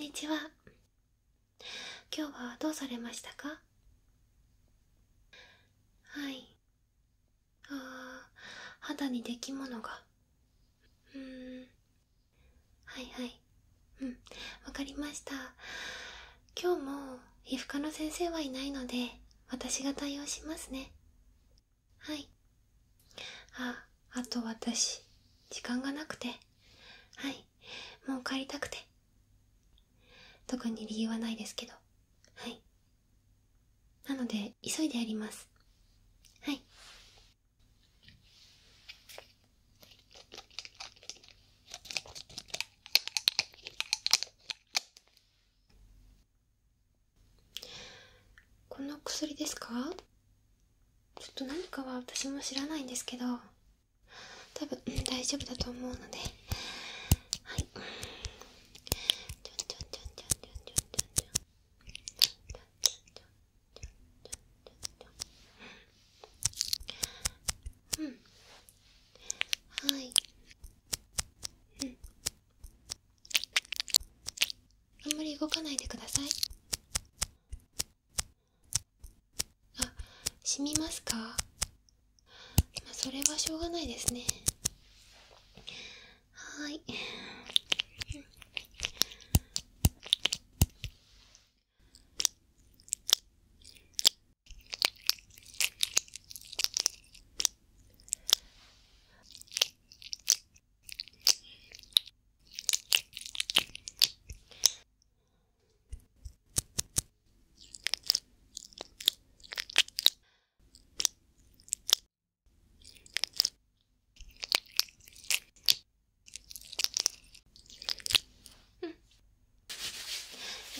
にちは。今日はどうされましたか？はい。ああ肌にできものが。うーん。はいはい。うん。わかりました。今日も皮膚科の先生はいないので私が対応しますね。はい。ああと私時間がなくて。はい。もう帰りたくて。特に理由はないですけど。はい。なので急いでやります。はい。この薬ですか？ちょっと何かは私も知らないんですけど。多分大丈夫だと思うので。動かないでください。あ染みますか？まあそれはしょうがないですね。はーいいい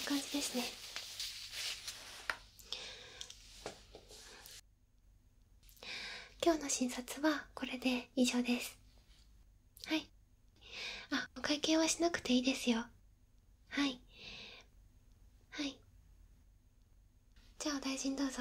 感じですね。今日の診察はこれで以上です。はい。あお会計はしなくていいですよ。はい。はい。じゃあお大事にどうぞ。